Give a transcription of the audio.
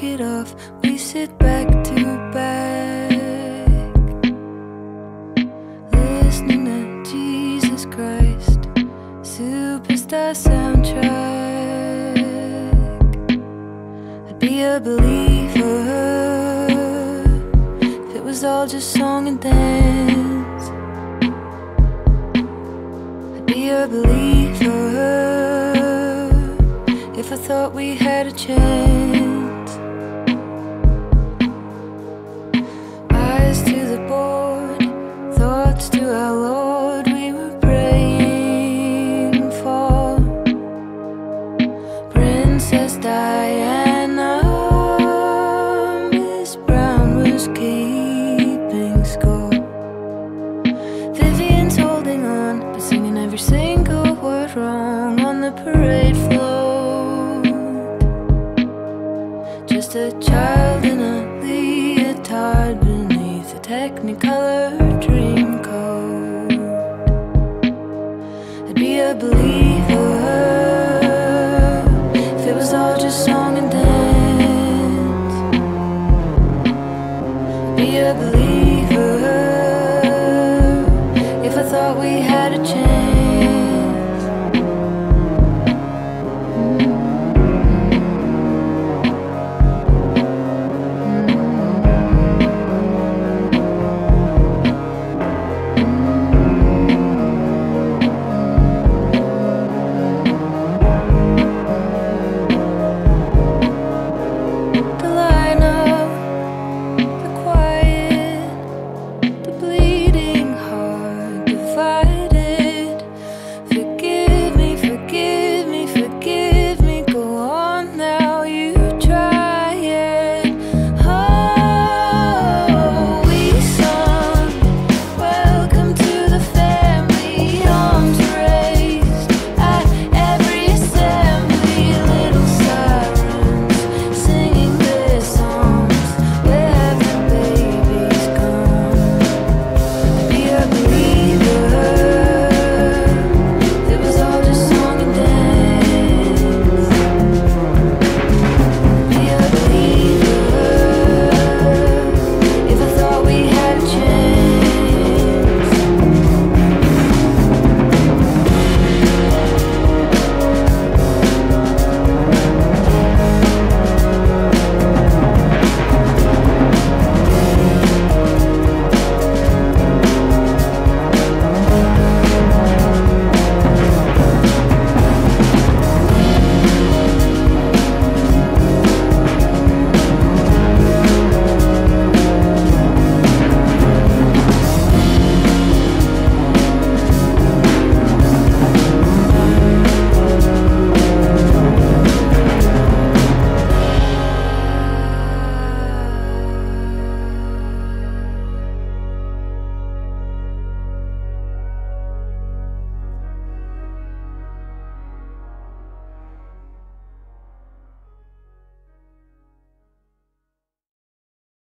took it off. We sit back to back, listening to Jesus Christ, superstar soundtrack. I'd be a believer if it was all just song and dance. I'd be a believer thought we had a chance. Eyes to the board, thoughts to our Lord, we were praying for Princess Diana. Miss Brown was keeping score. Vivian's holding on, but singing every single word wrong on the parade a child in a leotard beneath a technicolor dream coat. I'd be a believer if it was all just song and dance. I'd be a believer if I thought we had a chance.